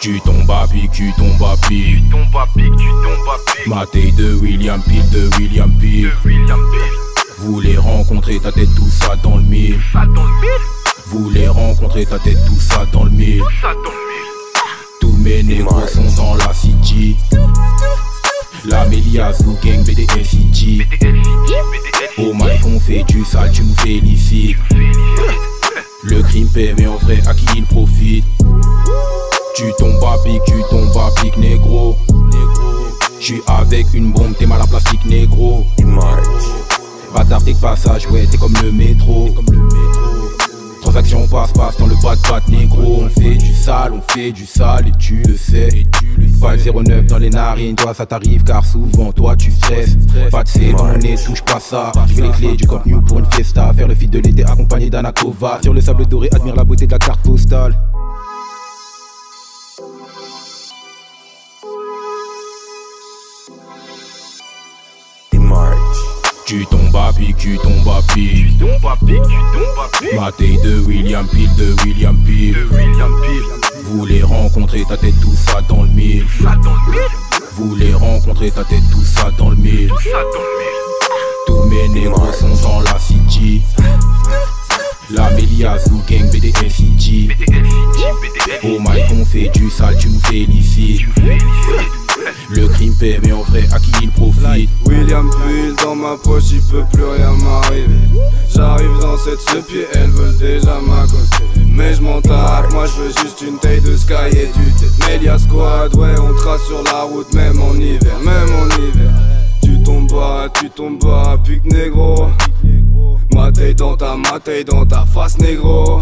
Tu tombes à pic, tu tombes à pic. Tu tombes à pic, tu tombes à pic. Maté de William Peel, de William Peel. De William Peel. Voulez rencontrer ta tête, tout ça dans le mille. Voulez rencontrer ta tête, tout ça dans le mille. Tous mes négros sont dans la city. La Melia Zoo Gang BDL Fait du sale, tu nous félicites. Le crime paie, mais en vrai, à qui il profite? Tu tombes à pic, tu tombes à pic, négro. J'suis avec une bombe, t'es mal en plastique, négro. Bâtard, t'es passage, ouais, t'es comme le métro. Transaction passe, passe dans le batte, négro. On fait du sale, on fait du sale, et tu le sais. Pas le 09 dans les narines, toi ça t'arrive car souvent toi tu stresses. Pas de C dans mon nez, touche pas ça. Je fais les clés du contenu pour une fiesta. Faire le feed de l'été accompagné d'Anakova. Sur le sable doré, admire la beauté de la carte postale. Tu tombes à pic, tu tombes à pic. Tu tombes à pic, tu tombes à pic. Maté de William Peel, de William Peel. De William Peel. Voulez rencontrer ta tête, tout ça dans le mille. Tout ça dans le mille. Voulez rencontrer ta tête, tout ça dans le mille. Tout ça dans le mille. Tous mes négros sont dans la city. La Melia Zoo Gang BDL Oh my, on fait du sale, tu nous félicites. Le crime paie, mais en vrai, à qui il profite? William Peel dans ma poche, il peut plus rien m'arriver. J'arrive dans cette pied, elles veulent déjà m'accoster. Mais je m'en moi je veux juste une taille de sky et du. Melia Squad, ouais, on trace sur la route, même en hiver, même en hiver. Tu tombes bas, tu tombes bas, pique négro. Ma taille dans ta, ma taille dans ta face négro.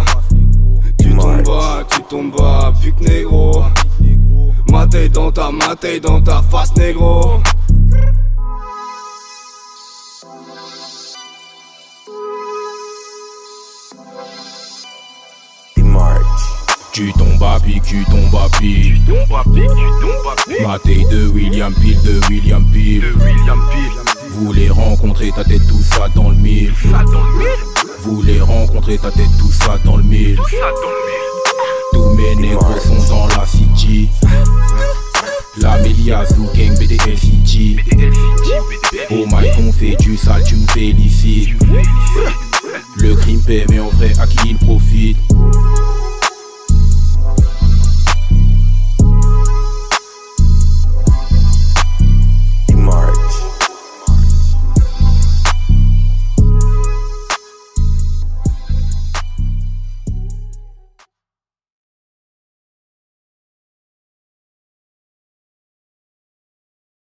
Tu tombes bas, tu tombes bas, pique négro. Ma taille dans ta, ma taille dans ta face négro. Tu tombes à pic, tu tombes à pic. Tu tombes à pic, tu tombes à pic. De William Peel, de William Peel. De William Peel. Voulez rencontrer ta tête, tout ça dans le mille. Tout ça dans le mille. Voulez rencontrer ta tête, tout ça dans le mille. Tout ça dans le mille. Tous mes négros sont dans la city. La Melia Zoo Gang BDL City. Oh my, on fait du sale, tu. Tu félicites. Le crime paie, mais en vrai, à qui il profite?